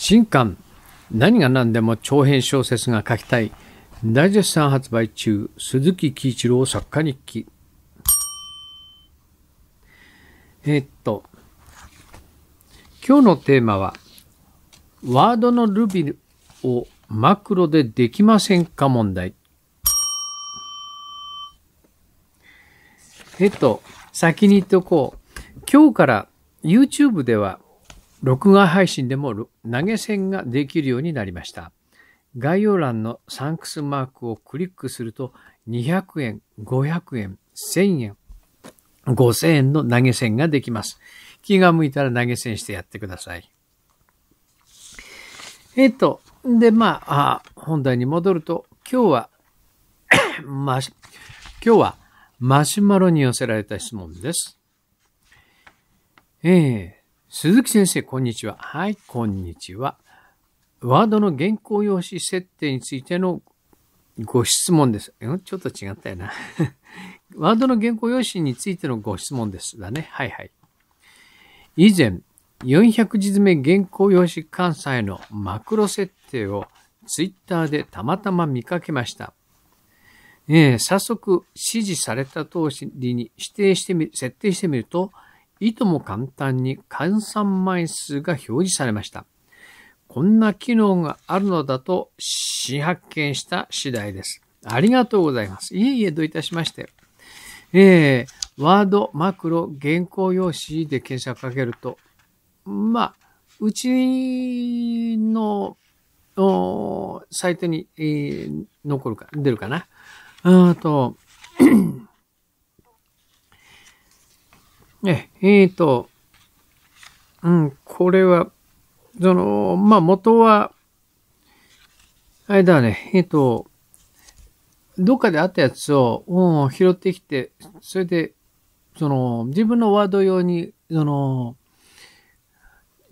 新刊何が何でも長編小説が書きたい。大絶賛発売中鈴木喜一郎作家日記。え、っと今日のテーマはワードのルビをマクロでできませんか問題。えっと先に言っておこう。今日から YouTube では録画配信でも投げ銭ができるようになりました。概要欄のサンクスマークをクリックすると200円、500円、1000円、5000円の投げ銭ができます。気が向いたら投げ銭してやってください。えっ、と、で、まああ、本題に戻ると、今日は ま、今日はマシュマロに寄せられた質問です。ええー鈴木先生、こんにちは。はい、こんにちは。ワードの原稿用紙設定についてのご質問です。ちょっと違ったよな。ワードの原稿用紙についてのご質問です。だね。はいはい。以前、400字詰め原稿用紙監査へのマクロ設定をツイッターでたまたま見かけました。えー、早速指示された通りに指定してみ、設定してみると、いとも簡単に換算枚数が表示されました。こんな機能があるのだと新発見した次第です。ありがとうございます。いえいえ、どういたしまして。えー、ワード、マクロ、原稿用紙で検索かけると、まあ、うちのサイトに、えー、残るか、出るかな。あと、え、えっ、ー、と、うん、これは、その、まあ、元は、あれだね、えっ、ー、と、どっかであったやつを、うん、拾ってきて、それで、その、自分のワード用に、その、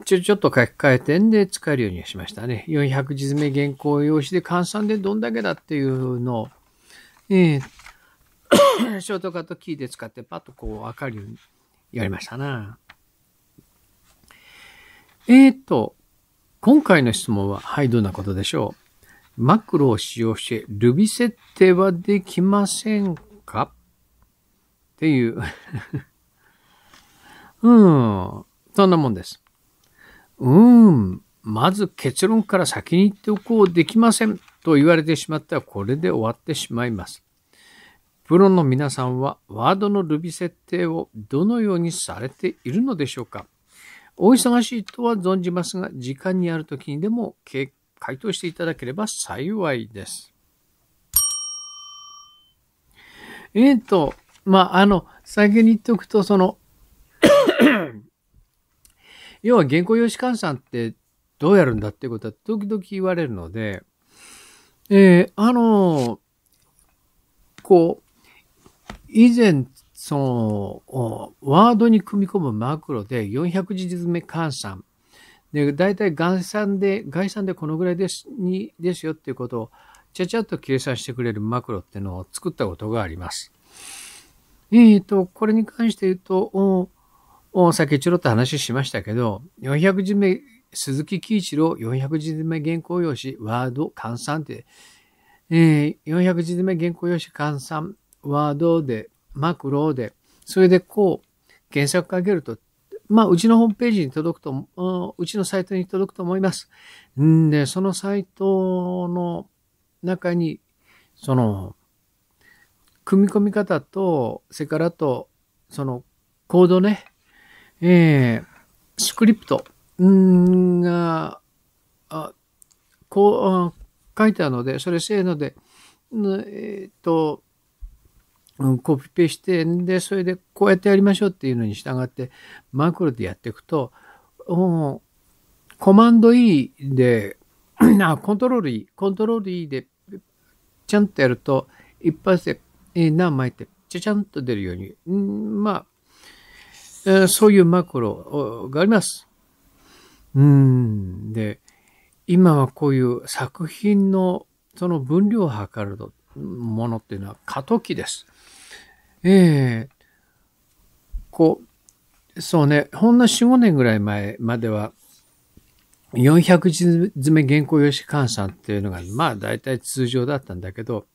ちょ、ちょっと書き換えてんで使えるようにしましたね。400字詰め原稿用紙で換算でどんだけだっていうのを、えー、ショートカットキーで使ってパッとこうわかるようにやりましたな。えっ、と、今回の質問は、はい、どんなことでしょう。マクロを使用して Ruby 設定はできませんか？っていう うん、そんなもんです。うーん、まず結論から先に言っておこうできませんと言われてしまったらこれで終わってしまいます。プロの皆さんはワードの Ruby 設定をどのようにされているのでしょうか？お忙しいとは存じますが、時間にある時にでも回答していただければ幸いです。えっ、ー、と、まあ、あの、先に言っておくと、その 要は原稿用紙換算ってどうやるんだっていうことは時々言われるので、えー、あの、こう、以前、その、ワードに組み込むマクロで400字詰め換算。で、大体概算で、概算でこのぐらいです、に、ですよっていうことを、ちゃちゃっと計算してくれるマクロっていうのを作ったことがあります。えっ、ー、と、これに関して言うと、おおさっきちょろっと話しましたけど、400字目、鈴木喜一郎400字詰め原稿用紙、ワード換算って、えー、400字詰め原稿用紙換算ワードで、マクロで、それでこう、検索かけると、まあ、うちのホームページに届くと、うちのサイトに届くと思います。んで、そのサイトの中に、その、組み込み方と、それからと、その、コードね、えー、スクリプトんが、あこう、書いてあるので、それせーので、えっ、と、コピペして、で、それでこうやってやりましょうっていうのに従って、マクロでやっていくと、コマンド E で、あ、コントロール E、コントロール E で、ちゃんとやると、一発で、何枚って、ちゃちゃんと出るように、んまあ、えそういうマクロがあります。うん。で、今はこういう作品のその分量を測るものっていうのは過渡期です。ええ。こう、そうね、ほんの4、5年ぐらい前までは、400字詰め原稿用紙換算っていうのが、まあ大体通常だったんだけど、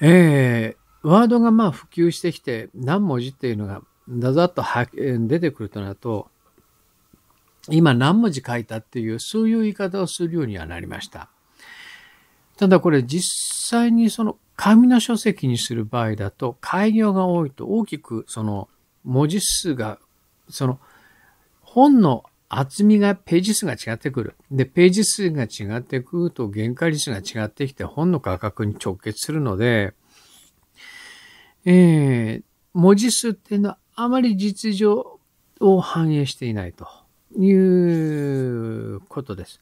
えー、ワードがまあ普及してきて何文字っていうのがだざっとは出てくるとなると、今何文字書いたっていう、そういう言い方をするようにはなりました。ただこれ実際にその紙の書籍にする場合だと、開業が多いと大きくその文字数が、その本の厚みが、ページ数が違ってくる。で、ページ数が違ってくると原価率が違ってきて本の価格に直結するので、えー、文字数っていうのはあまり実情を反映していないということです。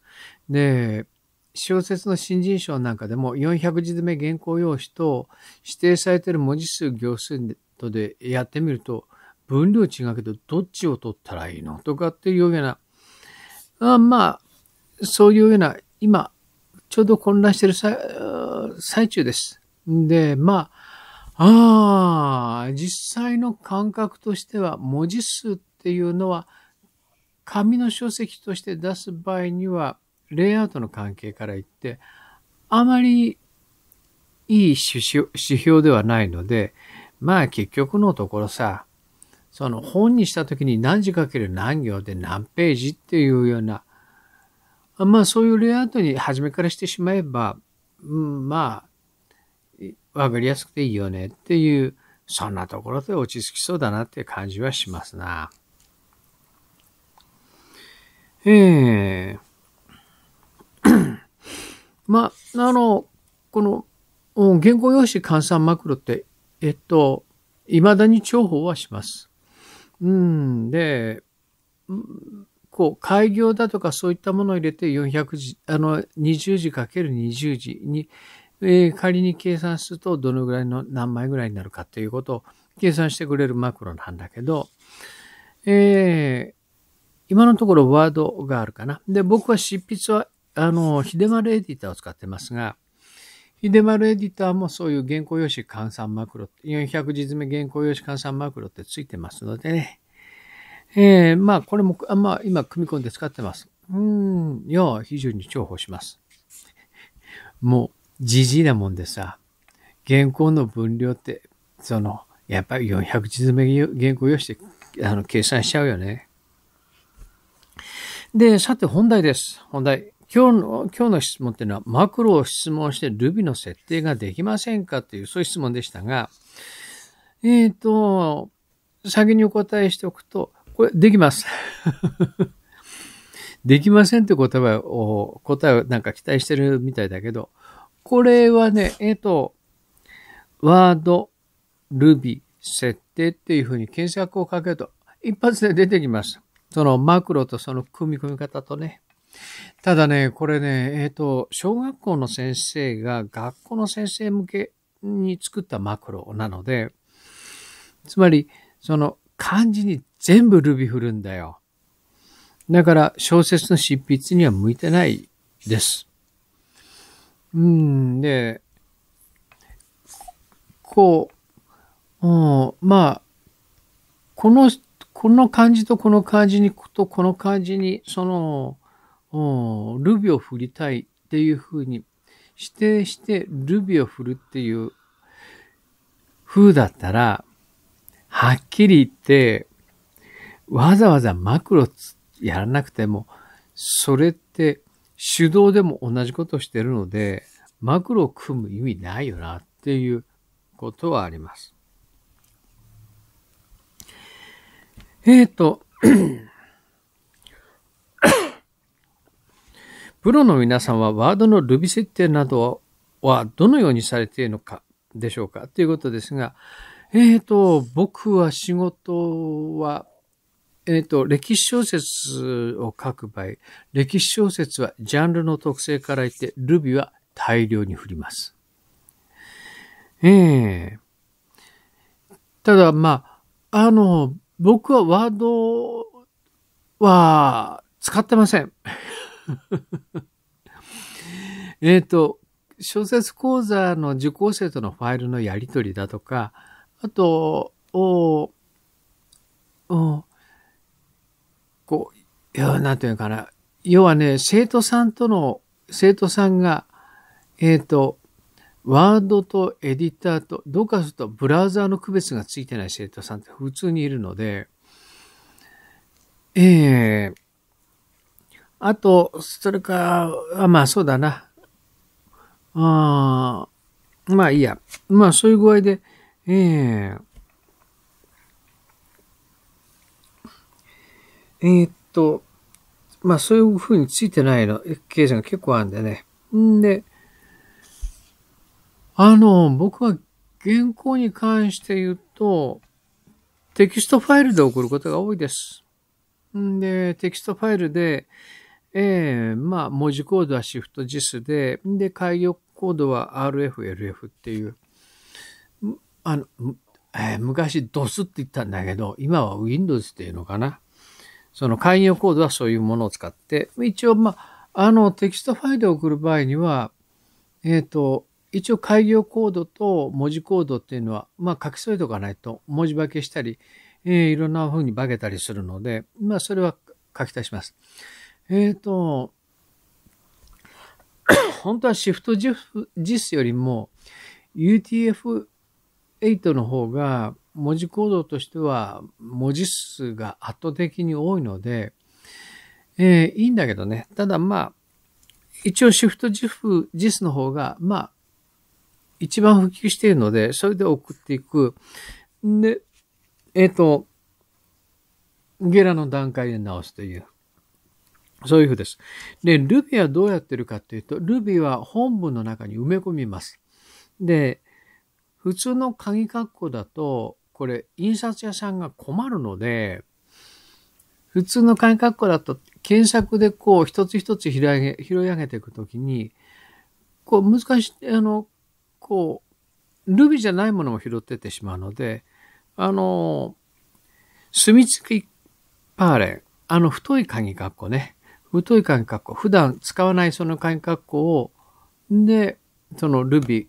で、小説の新人賞なんかでも400字詰め原稿用紙と指定されている文字数行数とでやってみると分量違うけどどっちを取ったらいいの？とかっていうようなあまあそういうような今ちょうど混乱してる最中です。で、まあ、ああ、実際の感覚としては文字数っていうのは紙の書籍として出す場合にはレイアウトの関係から言って、あまりいい指標ではないので、まあ結局のところさ、その本にした時に何時かける何行で何ページっていうような、まあそういうレイアウトに初めからしてしまえば、うん、まあ、わかりやすくていいよねっていう、そんなところで落ち着きそうだなっていう感じはしますな。ええーまあ、あの、この、原稿用紙換算マクロって、えっと、未だに重宝はします。うん、で、こう、開業だとかそういったものを入れて400字、あの、20字かける20字に、えー、仮に計算するとどのぐらいの何枚ぐらいになるかということを計算してくれるマクロなんだけど、えー、今のところワードがあるかな。で、僕は執筆はあの、秀丸エディターを使ってますが、秀丸エディターもそういう原稿用紙換算マクロ、400字詰め原稿用紙換算マクロってついてますのでね。えー、まあ、これも、まあ、今組み込んで使ってます。うん、いや、非常に重宝します。もう、じじいなもんでさ、原稿の分量って、その、やっぱり400字詰め原稿用紙で、あの、計算しちゃうよね。で、さて本題です。本題。今日の、今日の質問っていうのは、マクロを質問して Ruby の設定ができませんかっていう、そういう質問でしたが、えっ、ー、と、先にお答えしておくと、これ、できます。できませんって答えを、答えをなんか期待してるみたいだけど、これはね、えっ、ー、と、ワード、Ruby、設定っていうふうに検索をかけると、一発で出てきます。そのマクロとその組み込み方とね。ただね、これね、えっ、ー、と、小学校の先生が学校の先生向けに作ったマクロなので、つまり、その漢字に全部ルビ振るんだよ。だから小説の執筆には向いてないです。うんで、こう、うん、まあ、この、この漢字とこの漢字に、とこの漢字に、その、ルビを振りたいっていうふうに指定してルビを振るっていう風だったら、はっきり言って、わざわざマクロやらなくても、それって手動でも同じことしてるので、マクロを組む意味ないよなっていうことはあります。えっ、ー、と、プロの皆さんはワードの Ruby 設定などはどのようにされているのかでしょうか？ということですが、えっ、ー、と、僕は仕事は、えっ、ー、と、歴史小説を書く場合、歴史小説はジャンルの特性から言って Ruby は大量に振ります。ええー、ただ、まあ、あの、僕はワードは使ってません。えっと、小説講座の受講生とのファイルのやり取りだとか、あと、おおこう、いや、なんていうのかな。要はね、生徒さんとの、生徒さんが、えっ、ー、と、ワードとエディターと、どうかするとブラウザーの区別がついてない生徒さんって普通にいるので、ええー、あと、それか、あまあそうだな。ああ、まあいいや。まあそういう具合で、ええ、えー、っと、まあそういう風についてないの、ケースが結構あるんでね。んで、あの、僕は原稿に関して言うと、テキストファイルで送ることが多いです。んで、テキストファイルで、ええー、まあ、文字コードはシフト JIS で、で、開業コードは RF、LF っていう、あの、えー、昔 DOS って言ったんだけど、今は Windows っていうのかな。その開業コードはそういうものを使って、一応、まあ、あの、テキストファイルを送る場合には、えっ、ー、と、一応開業コードと文字コードっていうのは、まあ、書き添えておかないと文字化けしたり、えー、いろんな風に化けたりするので、まあ、それは書き足します。えっ、ー、と、本当はシフト JIS よりも UTF-8 の方が文字コードとしては文字数が圧倒的に多いので、えー、いいんだけどね。ただまあ、一応シフト JIS の方が、まあ、一番普及しているので、それで送っていく。で、えっ、ー、と、ゲラの段階で直すという。そういうふうです。で、Ruby はどうやってるかっていうと、Ruby は本文の中に埋め込みます。で、普通の鍵括弧だと、これ、印刷屋さんが困るので、普通の鍵括弧だと、検索でこう、一つ一つ拾い上げ、拾い上げていくときに、こう、難しい、あの、こう、Ruby じゃないものも拾っててしまうので、あの、墨付きパーレン、あの太い鍵括弧ね。太い鍵括弧、普段使わないその鍵括弧を、で、その Ruby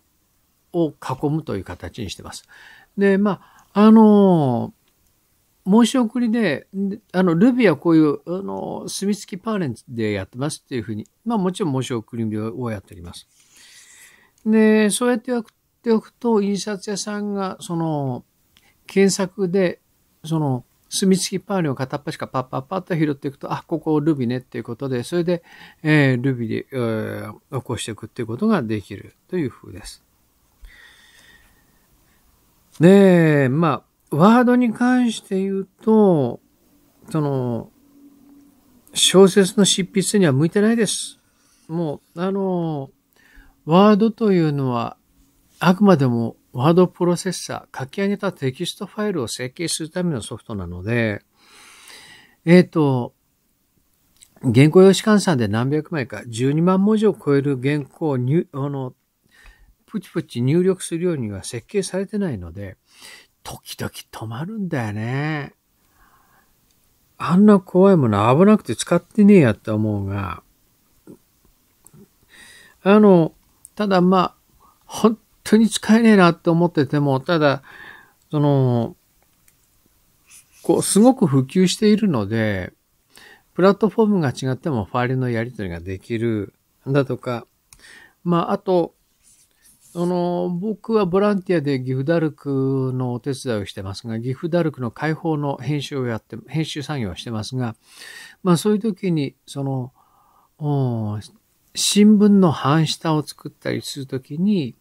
を囲むという形にしてます。で、まあ、あの、申し送りで、あの、Ruby はこういう、あの、墨付きパーレンツでやってますっていうふうに、まあもちろん申し送りをやっております。で、そうやってやっておくと、印刷屋さんが、その、検索で、その、墨付きパーレンを片っ端からパッパッパッと拾っていくと、あ、ここ Ruby ねっていうことで、それで、えー、Ruby で、えー、起こしていくっていうことができるという風です。で、まあ、ワードに関して言うと、その、小説の執筆には向いてないです。もう、あの、ワードというのは、あくまでもワードプロセッサー、書き上げたテキストファイルを設計するためのソフトなので、えっ、ー、と、原稿用紙換算で何百枚か、12万文字を超える原稿を入、あの、プチプチ入力するようには設計されてないので、時々止まるんだよね。あんな怖いもの危なくて使ってねえやって思うが、あの、ただまあ、本当に使えねえなって思ってても、ただ、その、こう、すごく普及しているので、プラットフォームが違ってもファイルのやり取りができる、だとか、まあ、あと、あの、僕はボランティアでギフダルクのお手伝いをしてますが、ギフダルクの解放の編集をやって、編集作業をしてますが、まあそういう時に、その、新聞の半下を作ったりするときに、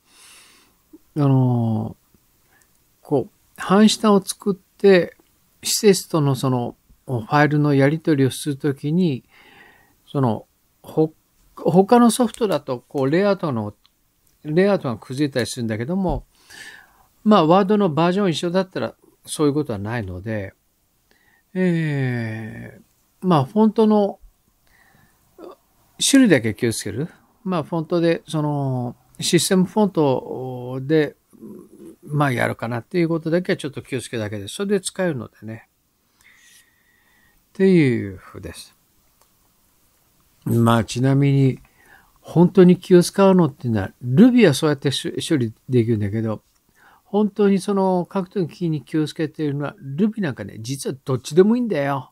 あの、こう、半下を作って、施設とのそのファイルのやり取りをするときに、その、ほ、他のソフトだと、こう、レイアウトのレイアウトが崩れたりするんだけども、まあ、ワードのバージョン一緒だったらそういうことはないので、えー、まあ、フォントの種類だけ気をつける。まあ、フォントで、その、システムフォントで、まあ、やるかなっていうことだけはちょっと気をつけだけです。それで使えるのでね。っていうふうです。まあ、ちなみに、本当に気を使うのっていうのは、Ruby はそうやって処理できるんだけど、本当にその書くときに気をつけているのは、Ruby なんかね、実はどっちでもいいんだよ。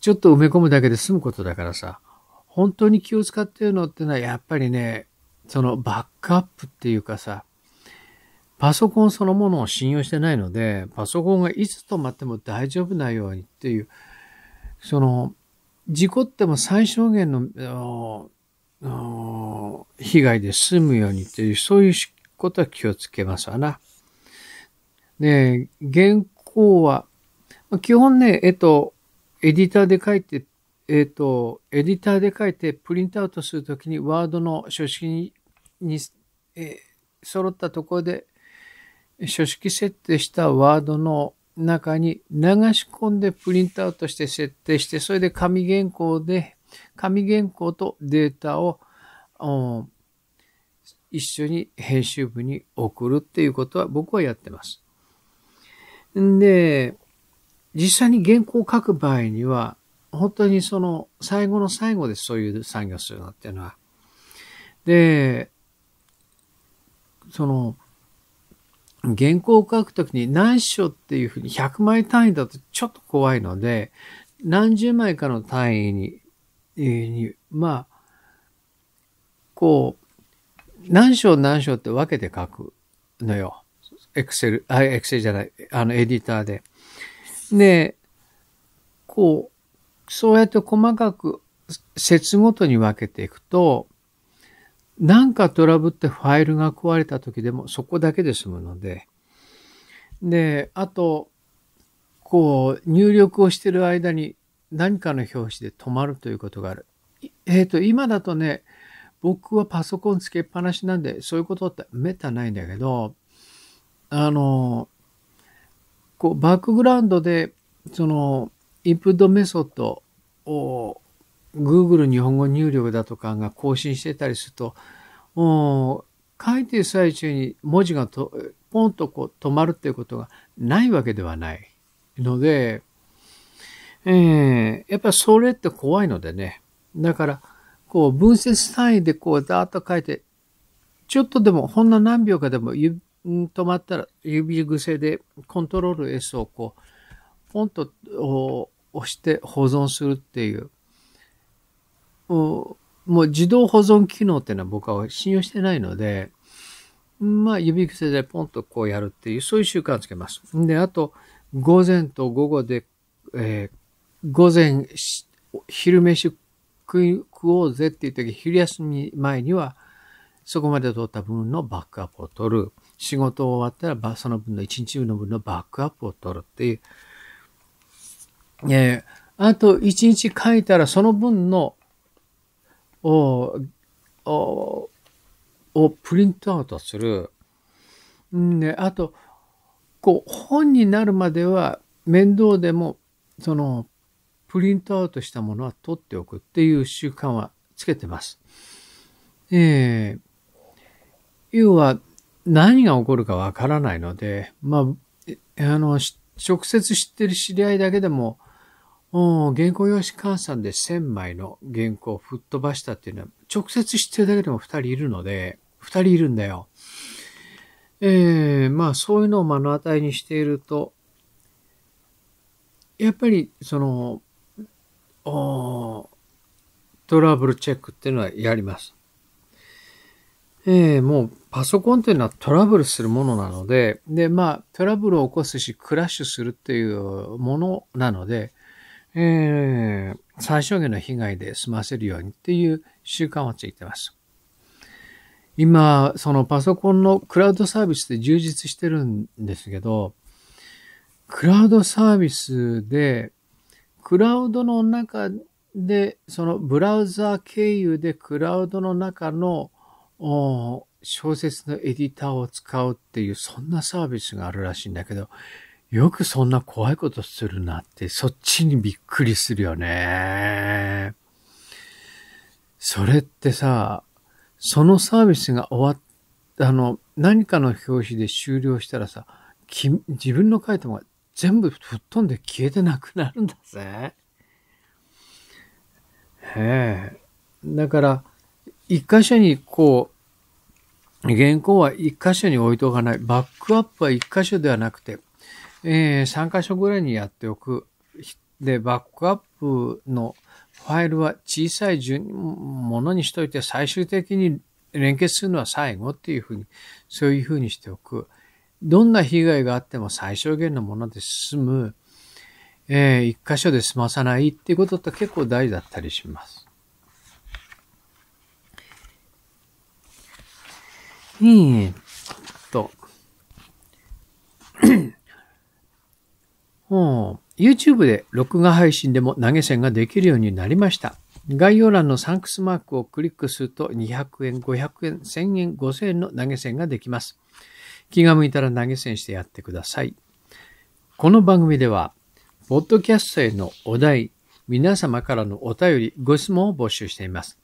ちょっと埋め込むだけで済むことだからさ、本当に気を使っているのってのはやっぱりね、そのバックアップっていうかさ、パソコンそのものを信用してないので、パソコンがいつ止まっても大丈夫なようにっていう、その、事故っても最小限の被害で済むようにっていう、そういうことは気をつけますわな。で、原稿は、基本ね、えっと、エディターで書いて、えっと、エディターで書いてプリントアウトするときにワードの書式にに、えー、揃ったところで書式設定したワードの中に流し込んでプリントアウトして設定して、それで紙原稿で、紙原稿とデータを一緒に編集部に送るっていうことは僕はやってます。んで、実際に原稿を書く場合には、本当にその最後の最後でそういう作業するのっていうのは。で、その、原稿を書くときに何章っていうふうに100枚単位だとちょっと怖いので、何十枚かの単位に、にまあ、こう、何章何章って分けて書くのよ。エクセル、あ、エクセルじゃない、あの、エディターで。で、こう、そうやって細かく節ごとに分けていくと、なんかトラブってファイルが壊れた時でもそこだけで済むので、で、あと、こう、入力をしてる間に何かの表紙で止まるということがある。えっ、ー、と、今だとね、僕はパソコンつけっぱなしなんで、そういうことってめったないんだけど、あの、こう、バックグラウンドで、その、インプットメソッドを Google 日本語入力だとかが更新してたりすると、もう書いてる最中に文字がとポンとこう止まるっていうことがないわけではないので、えー、やっぱそれって怖いのでね。だから、こう分節単位でこうダーッと書いて、ちょっとでもほんの何秒かでも止まったら指癖でコントロール S をこう、ポンと押して保存するっていう、もう自動保存機能っていうのは僕は信用してないので、まあ指癖でポンとこうやるっていう、そういう習慣をつけます。で、あと、午前と午後で、えー、午前、昼飯食おうぜっていう時、昼休み前には、そこまで取った分のバックアップを取る。仕事終わったら、その分の一日分の分のバックアップを取るっていう。えー、あと一日書いたらその分のを、を、をプリントアウトする。んで、あと、こう、本になるまでは面倒でも、その、プリントアウトしたものは取っておくっていう習慣はつけてます。えー、要は何が起こるかわからないので、まあ、あの、直接知ってる知り合いだけでも、原稿用紙換算で1000枚の原稿を吹っ飛ばしたっていうのは、直接知ってるだけでも2人いるので、2人いるんだよ。えー、まあそういうのを目の当たりにしていると、やっぱりその、トラブルチェックっていうのはやります。えー、もうパソコンっていうのはトラブルするものなので、で、まあトラブルを起こすし、クラッシュするっていうものなので、えー、最小限の被害で済ませるようにっていう習慣はついてます。今、そのパソコンのクラウドサービスで充実してるんですけど、クラウドサービスで、クラウドの中で、そのブラウザー経由でクラウドの中の小説のエディターを使うっていう、そんなサービスがあるらしいんだけど、よくそんな怖いことするなって、そっちにびっくりするよね。それってさ、そのサービスが終わっ、あの、何かの表紙で終了したらさ、自分の書いたものが全部吹っ飛んで消えてなくなるんだぜ。へえ。だから、一箇所にこう、原稿は一箇所に置いておかない。バックアップは一箇所ではなくて、えー、3箇所ぐらいにやっておく。でバックアップのファイルは小さい順ものにしといて最終的に連結するのは最後っていうふうに、そういうふうにしておく。どんな被害があっても最小限のもので済む、えー、一箇所で済まさないっていうことって結構大事だったりします。えー、っと、YouTube で録画配信でも投げ銭ができるようになりました。概要欄のサンクスマークをクリックすると200円、500円、1000円、5000円の投げ銭ができます。気が向いたら投げ銭してやってください。この番組では、ポッドキャストへのお題、皆様からのお便り、ご質問を募集しています。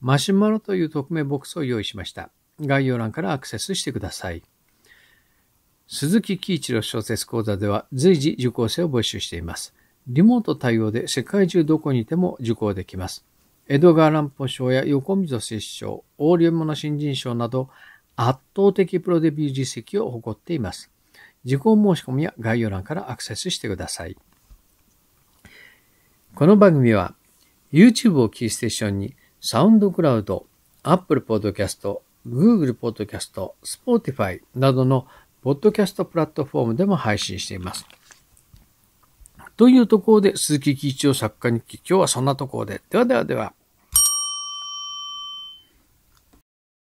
マシュマロという匿名ボックスを用意しました。概要欄からアクセスしてください。鈴木喜一郎小説講座では随時受講生を募集しています。リモート対応で世界中どこにいても受講できます。江戸川乱歩賞や横溝摂賞、大流物新人賞など圧倒的プロデビュー実績を誇っています。受講申し込みは概要欄からアクセスしてください。この番組は YouTube をキーステーションにサウンドクラウド、Apple Podcast、Google Podcast、Spotify などのポッドキャストプラットフォームでも配信しています。というところで、鈴木貴一郎作家日記、今日はそんなところで。ではではでは。